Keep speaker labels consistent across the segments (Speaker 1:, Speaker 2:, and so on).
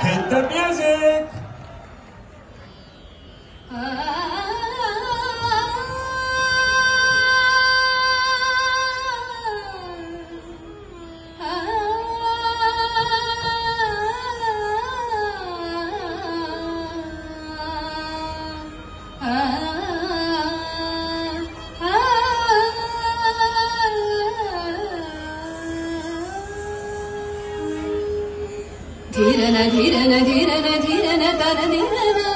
Speaker 1: Hit the music!
Speaker 2: Uh. ധീരന ധീരന ധീരന ധീരന തര ധീരന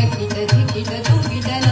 Speaker 2: ಗಿಡ ಗಿಡ ಗಿಡ ಗಿಡ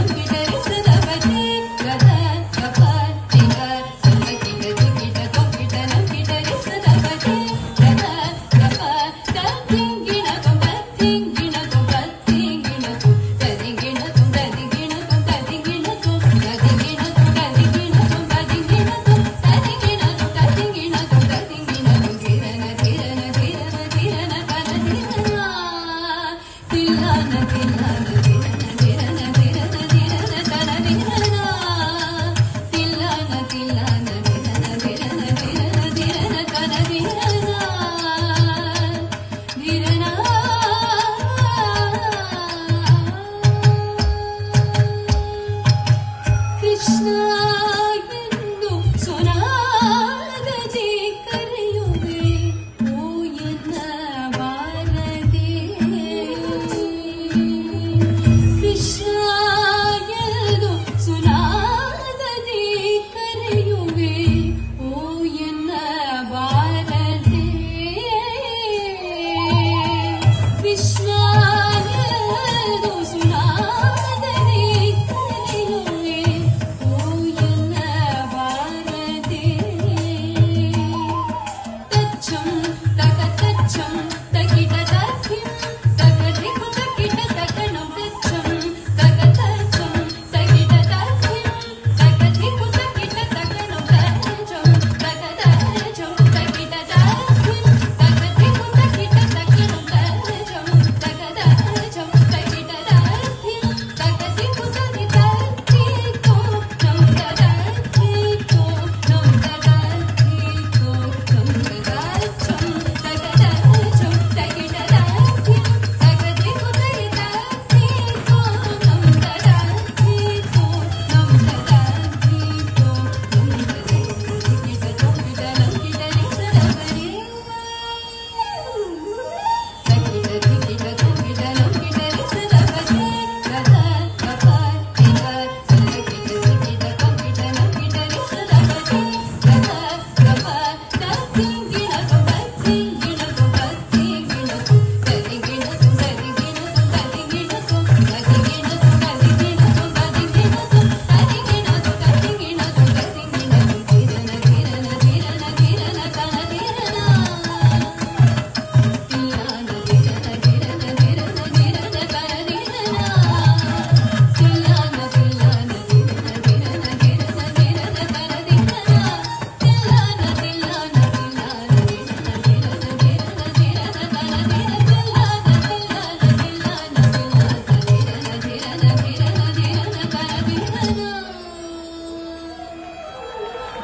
Speaker 2: Krishna.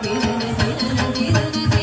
Speaker 2: Thank you.